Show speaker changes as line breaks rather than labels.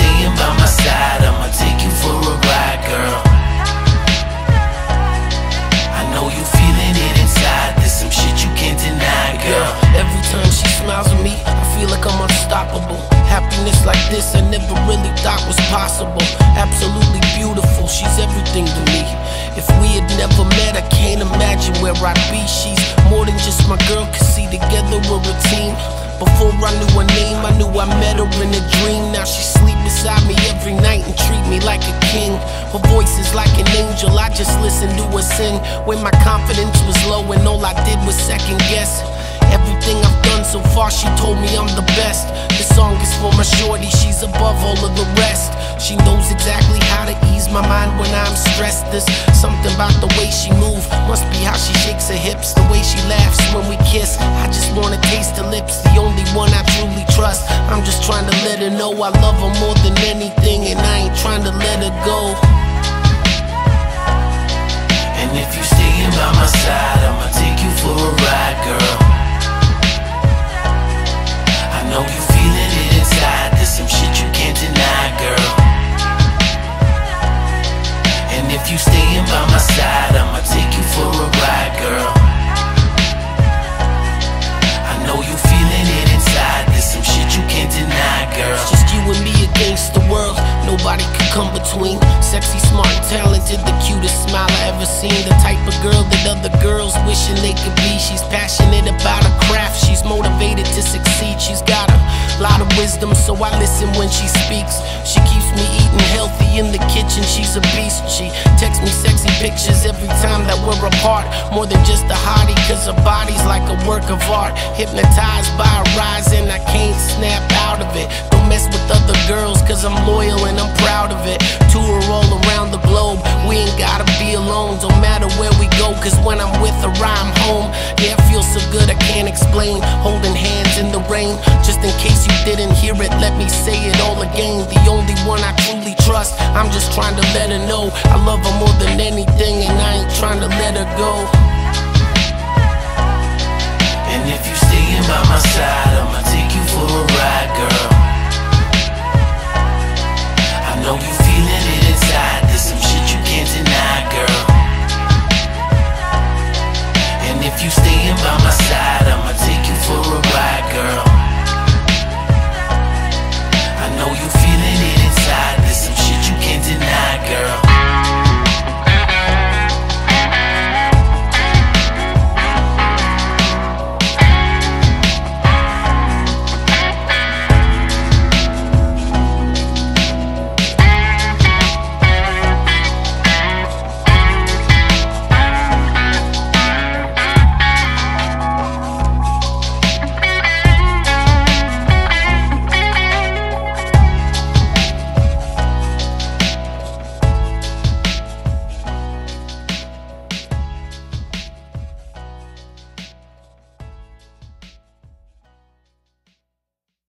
staying by my side, I'ma take you for a ride, girl. I know you feeling it inside. There's some shit you can't deny, girl.
Every time she smiles at me, I feel like I'm unstoppable. Happiness like this, I never really thought was possible. Absolutely beautiful, she's everything to me. If we had never met, I can't imagine where I'd be. She's more than just my girl, cause see, together we're a team. Before I knew her name, I knew I met her in a dream. Now she's sleep beside me every night and treat me like a king. Her voice is like an angel, I just listen to her sing. When my confidence was low and all I did was second guess. Everything I've done so far, she told me I'm the best. This song is for my shorty, she's above all of the rest. She knows exactly how to ease my mind when I'm stressed. There's something about the way she moves, must be how she shakes her hips, the way she laughs when we kiss. I just wanna taste her lips, the only one I truly trust. I'm just trying to let her know I love her more than anything, and I ain't trying to let her go.
And if you staying by my side,
the world. Nobody could come between. Sexy, smart, talented, the cutest smile I ever seen. The type of girl that other girls wishing they could be. She's passionate about her craft. She's motivated to succeed. She's got a lot of wisdom, so I listen when she speaks. She keeps me eating healthy in the kitchen. She's a beast. She texts me sexy pictures every time that we're apart. More than just a hottie, cause her body's like a work of art. Hypnotized by her rise, and I can't snap out of it. Don't mess with other girls, cause I'm loyal and I'm proud of it. Tour all around the globe, we ain't gotta be alone. Don't matter where we go, cause when I'm with her, I'm home. Yeah, it feels so good, I can't explain. Holding hands in the rain, just in case you didn't hear it, let me say it all again. The only one I truly trust, I'm just trying to let her know I love her more than anything, and I ain't trying to let her go.
And if you staying by my side,